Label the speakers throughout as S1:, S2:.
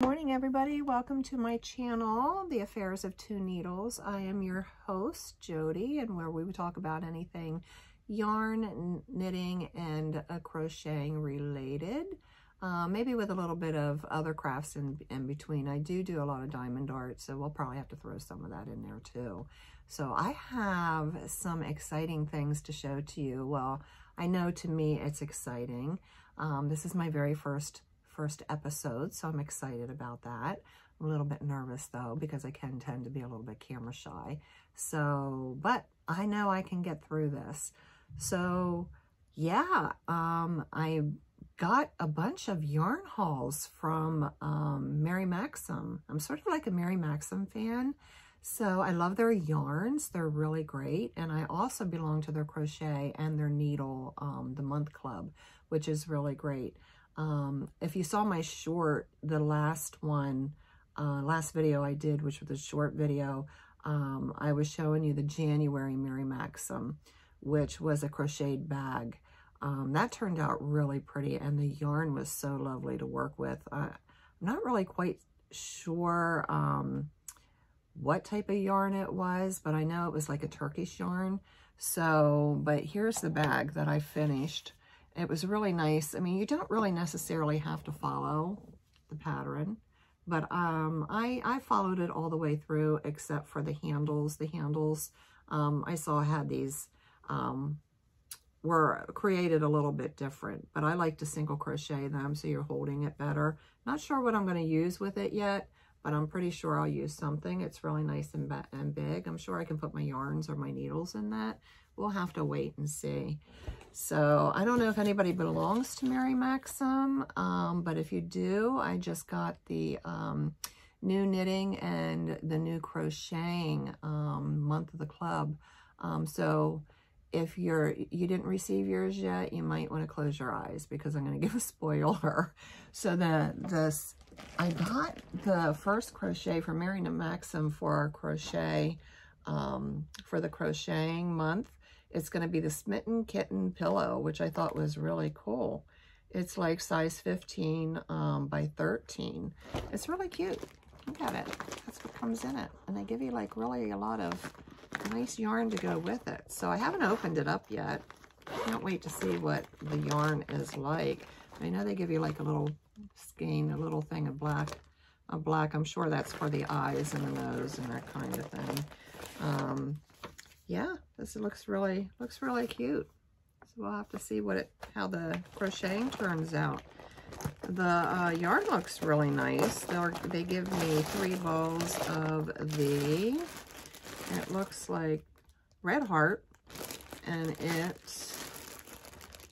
S1: morning everybody. Welcome to my channel the affairs of two needles. I am your host jody and where we would talk about anything yarn knitting and uh, crocheting related uh, maybe with a little bit of other crafts in, in between. I do do a lot of diamond art so we'll probably have to throw some of that in there too. So i have some exciting things to show to you. Well i know to me it's exciting. Um, this is my very first first episode, so I'm excited about that. I'm a little bit nervous though, because I can tend to be a little bit camera shy. So, but I know I can get through this. So yeah, um, I got a bunch of yarn hauls from um, Mary Maxim. I'm sort of like a Mary Maxim fan. So I love their yarns. They're really great. And I also belong to their crochet and their needle, um, the month club, which is really great. Um, if you saw my short, the last one, uh, last video I did, which was a short video, um, I was showing you the January Mary Maxim, which was a crocheted bag. Um, that turned out really pretty, and the yarn was so lovely to work with. Uh, I'm not really quite sure um, what type of yarn it was, but I know it was like a Turkish yarn. So, but here's the bag that I finished. It was really nice. I mean, you don't really necessarily have to follow the pattern, but um, I, I followed it all the way through except for the handles. The handles um, I saw had these um, were created a little bit different, but I like to single crochet them so you're holding it better. Not sure what I'm going to use with it yet, but I'm pretty sure I'll use something. It's really nice and, and big. I'm sure I can put my yarns or my needles in that. We'll have to wait and see. So I don't know if anybody belongs to Mary Maxim, um, but if you do, I just got the um, new knitting and the new crocheting um, month of the club. Um, so if you're you didn't receive yours yet, you might want to close your eyes because I'm going to give a spoiler. So the this I got the first crochet from Mary Maxim for our crochet um, for the crocheting month. It's going to be the Smitten Kitten Pillow, which I thought was really cool. It's like size 15 um, by 13. It's really cute. Look at it. That's what comes in it. And they give you like really a lot of nice yarn to go with it. So I haven't opened it up yet. Can't wait to see what the yarn is like. I know they give you like a little skein, a little thing of black. A black, I'm sure that's for the eyes and the nose and that kind of thing. Um, yeah, this looks really, looks really cute. So we'll have to see what it, how the crocheting turns out. The uh, yarn looks really nice. They're, they give me three balls of the, it looks like Red Heart, and it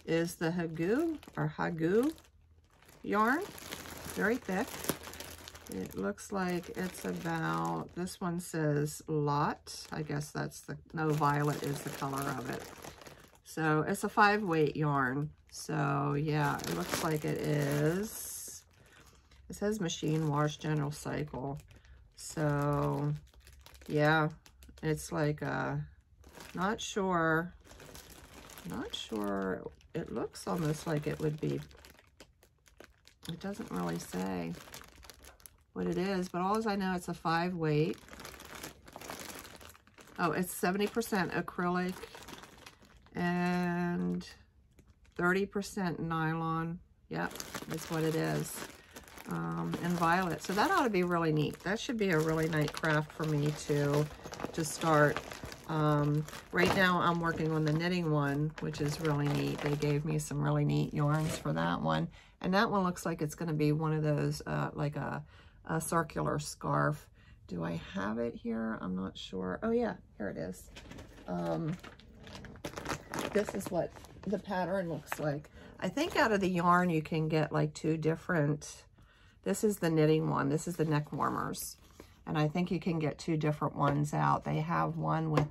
S1: is the Hygge, or Hygge yarn. Very thick. It looks like it's about, this one says lot. I guess that's the, no, violet is the color of it. So it's a five weight yarn. So yeah, it looks like it is, it says machine wash general cycle. So yeah, it's like, uh, not sure, not sure. It looks almost like it would be, it doesn't really say what it is, but all I know, it's a five weight. Oh, it's 70% acrylic and 30% nylon. Yep, that's what it is. Um, and violet. So that ought to be really neat. That should be a really nice craft for me to, to start. Um, right now I'm working on the knitting one, which is really neat. They gave me some really neat yarns for that one. And that one looks like it's going to be one of those, uh, like a a circular scarf. Do I have it here? I'm not sure. Oh yeah, here it is. Um, this is what the pattern looks like. I think out of the yarn you can get like two different, this is the knitting one, this is the neck warmers. And I think you can get two different ones out. They have one with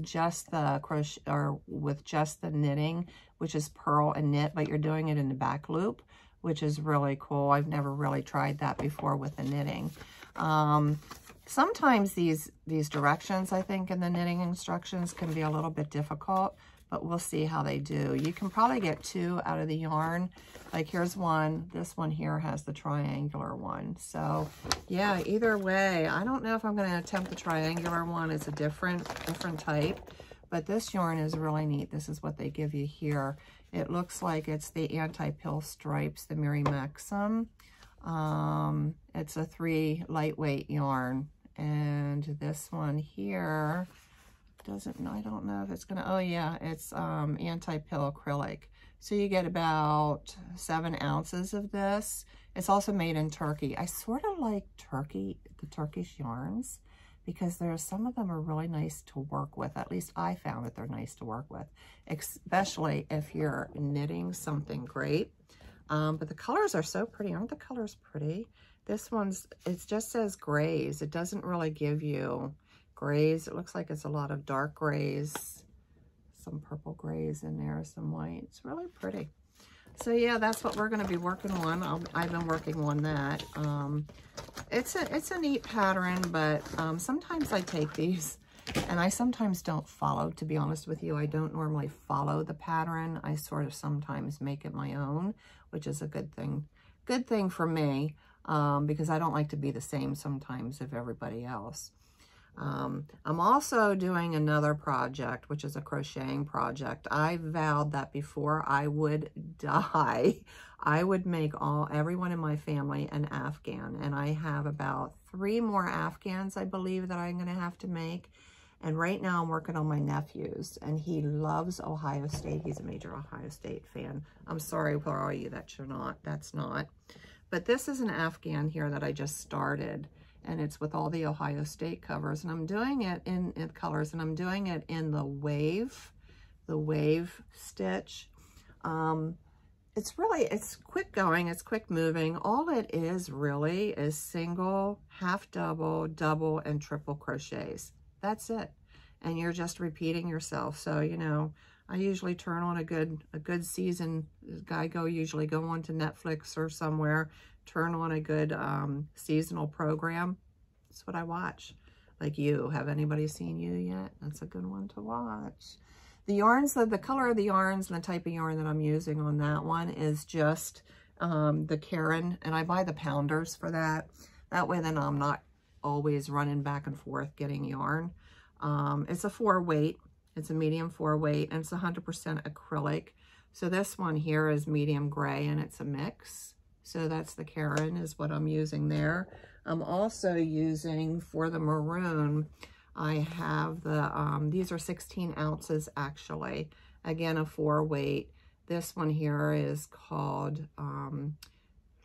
S1: just the crochet or with just the knitting, which is purl and knit, but you're doing it in the back loop which is really cool. I've never really tried that before with the knitting. Um, sometimes these, these directions, I think, in the knitting instructions can be a little bit difficult, but we'll see how they do. You can probably get two out of the yarn. Like here's one. This one here has the triangular one. So yeah, either way, I don't know if I'm going to attempt the triangular one. It's a different, different type. But this yarn is really neat. This is what they give you here. It looks like it's the anti-pill stripes, the Mary Maxim. Um, it's a three lightweight yarn. And this one here doesn't, I don't know if it's going to, oh yeah, it's um, anti-pill acrylic. So you get about seven ounces of this. It's also made in Turkey. I sort of like Turkey, the Turkish yarns, because there's some of them are really nice to work with. At least I found that they're nice to work with, especially if you're knitting something great. Um, but the colors are so pretty. Aren't the colors pretty? This one's, it just says grays. It doesn't really give you grays. It looks like it's a lot of dark grays, some purple grays in there, some white. It's really pretty. So yeah, that's what we're going to be working on. i have been working on that. Um, it's a it's a neat pattern, but um, sometimes I take these and I sometimes don't follow, to be honest with you. I don't normally follow the pattern. I sort of sometimes make it my own, which is a good thing. Good thing for me um, because I don't like to be the same sometimes of everybody else. Um, I'm also doing another project, which is a crocheting project. I vowed that before I would die, I would make all everyone in my family an Afghan. And I have about three more Afghans, I believe, that I'm going to have to make. And right now I'm working on my nephew's, and he loves Ohio State. He's a major Ohio State fan. I'm sorry for all you that you're not. That's not. But this is an Afghan here that I just started and it's with all the Ohio State covers. And I'm doing it in, in colors, and I'm doing it in the wave, the wave stitch. Um, it's really, it's quick going, it's quick moving. All it is really is single, half double, double, and triple crochets. That's it. And you're just repeating yourself. So, you know, I usually turn on a good a good season. I go usually go on to Netflix or somewhere, turn on a good um, seasonal program. That's what I watch. Like you, have anybody seen you yet? That's a good one to watch. The yarns, the, the color of the yarns and the type of yarn that I'm using on that one is just um, the Caron, and I buy the pounders for that. That way then I'm not always running back and forth getting yarn. Um, it's a four weight, it's a medium four weight and it's 100% acrylic. So this one here is medium gray and it's a mix. So that's the Caron is what I'm using there. I'm also using for the maroon, I have the, um, these are 16 ounces actually. Again, a four weight. This one here is called, um,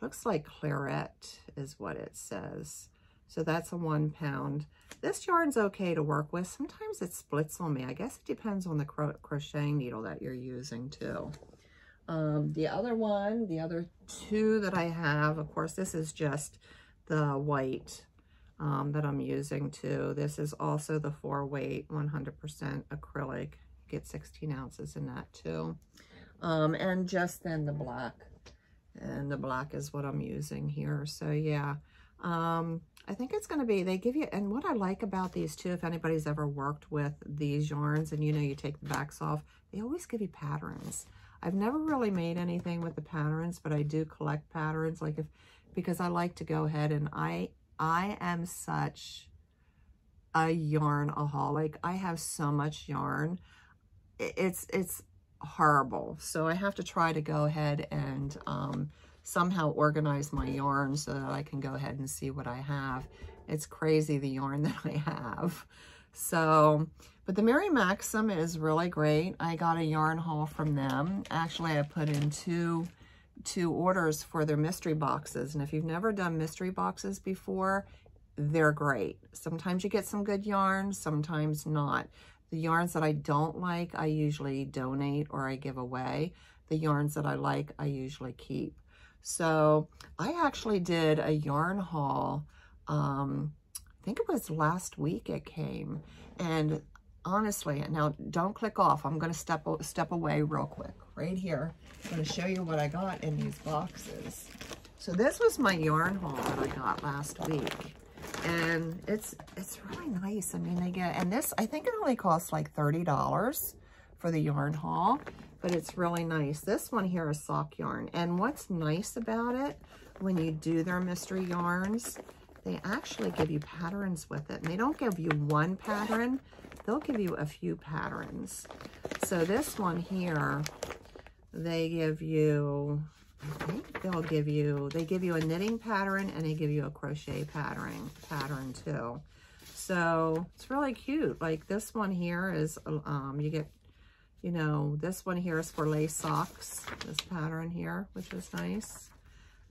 S1: looks like claret is what it says. So that's a one pound. This yarn's okay to work with. Sometimes it splits on me. I guess it depends on the cro crochet needle that you're using too. Um, the other one, the other two that I have, of course, this is just the white um, that I'm using too. This is also the four weight, 100% acrylic. Get 16 ounces in that too. Um, and just then the black. And the black is what I'm using here. So yeah, um, I think it's going to be, they give you, and what I like about these too, if anybody's ever worked with these yarns and you know you take the backs off, they always give you patterns. I've never really made anything with the patterns, but I do collect patterns like if, because I like to go ahead and I, I am such a yarn-aholic. I have so much yarn. It's, it's horrible. So I have to try to go ahead and, um, somehow organize my yarn so that I can go ahead and see what I have. It's crazy the yarn that I have. So, but the Mary Maxim is really great. I got a yarn haul from them. Actually, I put in two, two orders for their mystery boxes. And if you've never done mystery boxes before, they're great. Sometimes you get some good yarns, sometimes not. The yarns that I don't like, I usually donate or I give away. The yarns that I like, I usually keep. So I actually did a yarn haul. Um, I think it was last week it came. And honestly, now don't click off. I'm going to step, step away real quick. Right here. I'm going to show you what I got in these boxes. So this was my yarn haul that I got last week. And it's it's really nice. I mean, they get, and this, I think it only costs like $30 for the yarn haul, but it's really nice. This one here is sock yarn. And what's nice about it, when you do their mystery yarns, they actually give you patterns with it. And they don't give you one pattern, they'll give you a few patterns. So this one here, they give you, they'll give you, they give you a knitting pattern and they give you a crochet pattern, pattern too. So it's really cute. Like this one here is, um, you get, you know, this one here is for lace socks, this pattern here, which is nice.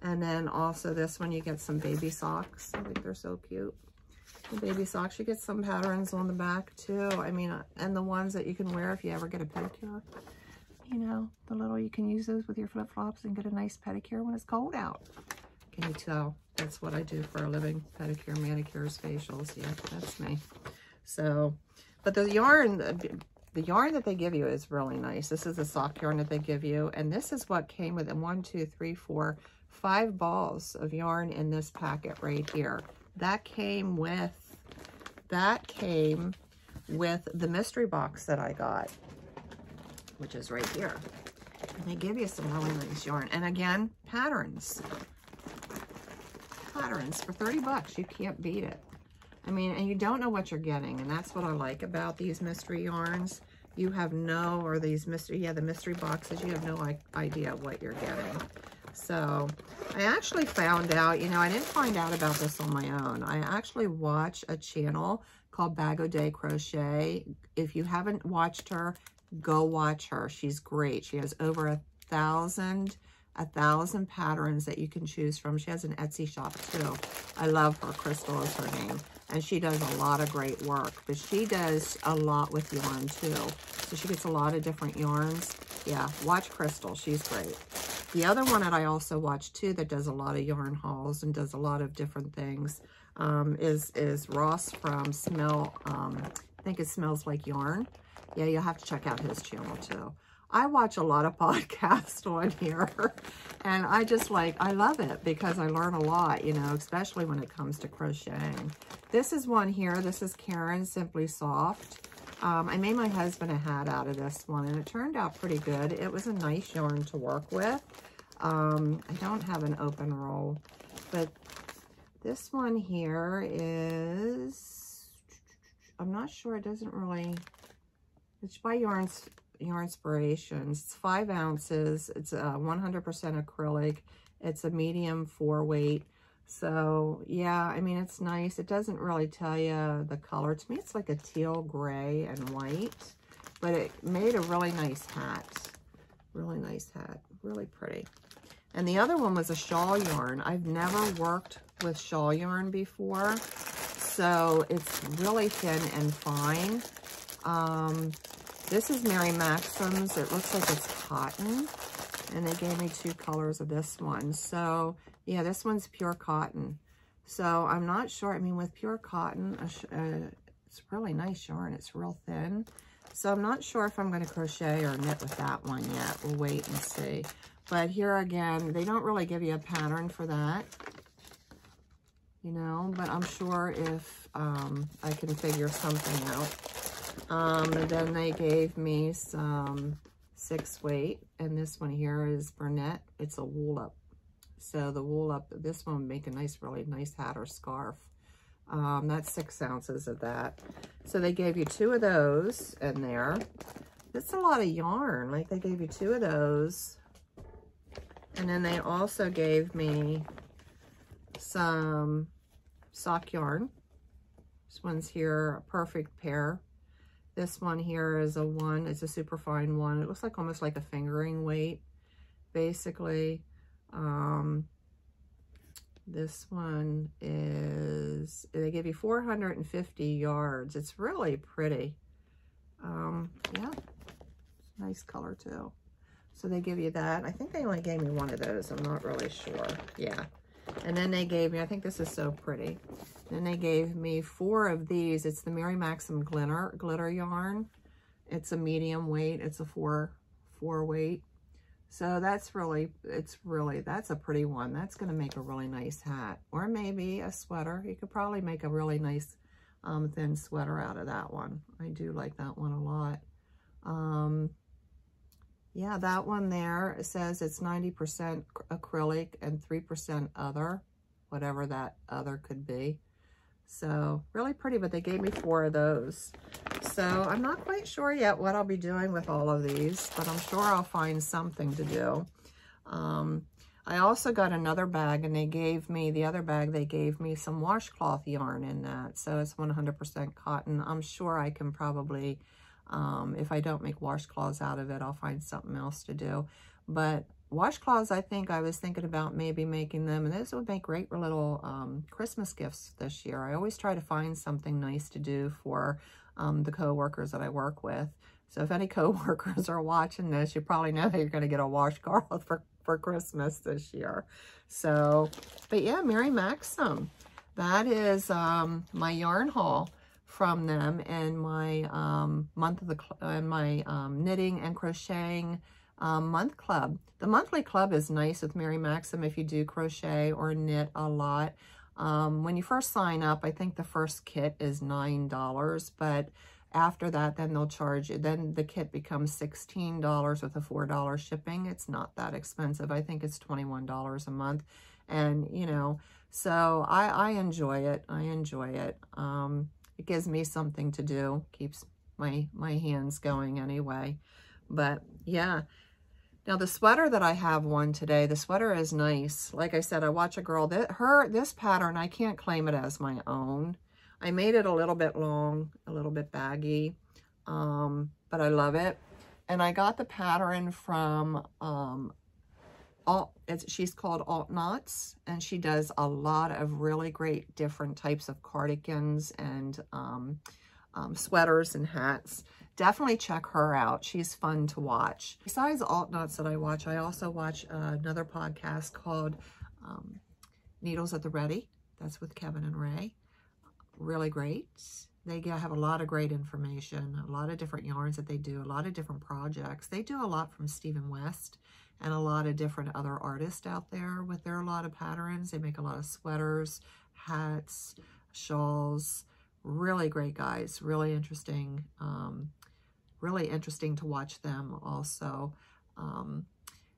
S1: And then also this one, you get some baby socks. I think they're so cute. The baby socks, you get some patterns on the back too. I mean, and the ones that you can wear if you ever get a pedicure. You know, the little, you can use those with your flip-flops and get a nice pedicure when it's cold out. Can you tell? That's what I do for a living. Pedicure, manicures, facials. Yeah, that's me. So, but the yarn, the yarn that they give you is really nice. This is a sock yarn that they give you. And this is what came with it. One, two, three, four, five balls of yarn in this packet right here. That came with, that came with the mystery box that I got, which is right here. And they give you some really nice yarn. And again, patterns. Patterns for 30 bucks. You can't beat it. I mean, and you don't know what you're getting. And that's what I like about these mystery yarns. You have no, or these mystery, yeah, the mystery boxes, you have no idea what you're getting. So I actually found out, you know, I didn't find out about this on my own. I actually watch a channel called Bag O' Day Crochet. If you haven't watched her, go watch her. She's great. She has over a thousand, a thousand patterns that you can choose from. She has an Etsy shop too. I love her. Crystal is her name. And she does a lot of great work. But she does a lot with yarn too. So she gets a lot of different yarns. Yeah, watch Crystal. She's great. The other one that I also watch too that does a lot of yarn hauls and does a lot of different things um, is, is Ross from Smell, um, I think it smells like yarn. Yeah, you'll have to check out his channel too. I watch a lot of podcasts on here and I just like, I love it because I learn a lot, you know, especially when it comes to crocheting. This is one here. This is Caron Simply Soft. Um, I made my husband a hat out of this one, and it turned out pretty good. It was a nice yarn to work with. Um, I don't have an open roll, but this one here is, I'm not sure, it doesn't really, it's by Yarns, Yarnspirations. It's five ounces. It's a 100% acrylic. It's a medium four weight. So yeah, I mean, it's nice. It doesn't really tell you the color. To me, it's like a teal gray and white, but it made a really nice hat. Really nice hat. Really pretty. And the other one was a shawl yarn. I've never worked with shawl yarn before, so it's really thin and fine. Um, this is Mary Maxim's. It looks like it's cotton, and they gave me two colors of this one. So yeah, this one's pure cotton. So I'm not sure. I mean, with pure cotton, uh, it's really nice yarn. It's real thin. So I'm not sure if I'm going to crochet or knit with that one yet. We'll wait and see. But here again, they don't really give you a pattern for that. You know, but I'm sure if um, I can figure something out. Um, and then they gave me some six weight. And this one here is Bernat. It's a wool up so the wool up, this one would make a nice, really nice hat or scarf. Um, that's six ounces of that. So they gave you two of those in there. That's a lot of yarn. Like they gave you two of those. And then they also gave me some sock yarn. This one's here, a perfect pair. This one here is a one. It's a super fine one. It looks like almost like a fingering weight, basically. Um, this one is, they give you 450 yards. It's really pretty. Um, yeah, nice color too. So they give you that. I think they only gave me one of those. I'm not really sure. Yeah. And then they gave me, I think this is so pretty. Then they gave me four of these. It's the Mary Maxim glitter, glitter yarn. It's a medium weight. It's a four, four weight. So that's really, it's really, that's a pretty one. That's going to make a really nice hat. Or maybe a sweater. You could probably make a really nice um, thin sweater out of that one. I do like that one a lot. Um, yeah, that one there, says it's 90% acrylic and 3% other, whatever that other could be. So really pretty, but they gave me four of those. So I'm not quite sure yet what I'll be doing with all of these, but I'm sure I'll find something to do. Um, I also got another bag and they gave me, the other bag, they gave me some washcloth yarn in that. So it's 100% cotton. I'm sure I can probably, um, if I don't make washcloths out of it, I'll find something else to do. But washcloths, I think I was thinking about maybe making them, and this would make great little um, Christmas gifts this year. I always try to find something nice to do for um, the co-workers that I work with. So if any co-workers are watching this, you probably know that you're going to get a washcloth for, for Christmas this year. So, but yeah, Mary Maxim. That is um, my yarn haul from them and my um, month of the, and my um, knitting and crocheting um, month club. The monthly club is nice with Mary Maxim if you do crochet or knit a lot. Um, when you first sign up, I think the first kit is $9, but after that, then they'll charge you. Then the kit becomes $16 with a $4 shipping. It's not that expensive. I think it's $21 a month. And, you know, so I, I enjoy it. I enjoy it. Um, it gives me something to do. Keeps my, my hands going anyway. But yeah, now the sweater that I have one today, the sweater is nice. Like I said, I watch a girl, that her, this pattern, I can't claim it as my own. I made it a little bit long, a little bit baggy, um, but I love it. And I got the pattern from, um, She's called Alt Knots, and she does a lot of really great different types of cardigans and um, um, sweaters and hats definitely check her out. She's fun to watch. Besides alt knots that I watch, I also watch uh, another podcast called um, Needles at the Ready. That's with Kevin and Ray. Really great. They have a lot of great information, a lot of different yarns that they do, a lot of different projects. They do a lot from Stephen West and a lot of different other artists out there with their a lot of patterns. They make a lot of sweaters, hats, shawls, really great guys, really interesting um, really interesting to watch them also. Um,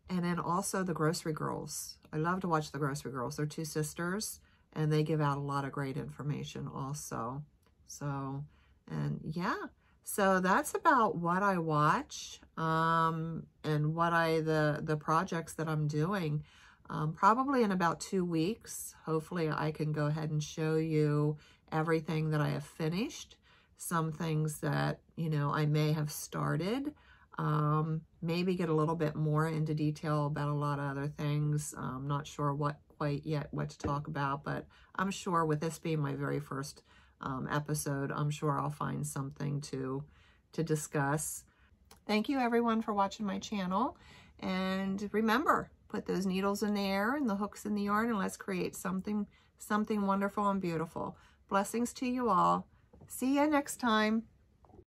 S1: and then also the Grocery Girls. I love to watch the Grocery Girls. They're two sisters, and they give out a lot of great information also. So, and yeah, so that's about what I watch um, and what I, the, the projects that I'm doing. Um, probably in about two weeks, hopefully I can go ahead and show you everything that I have finished some things that, you know, I may have started. Um, maybe get a little bit more into detail about a lot of other things. I'm not sure what quite yet what to talk about, but I'm sure with this being my very first um, episode, I'm sure I'll find something to, to discuss. Thank you everyone for watching my channel. And remember, put those needles in the air and the hooks in the yarn and let's create something, something wonderful and beautiful. Blessings to you all. See you next time.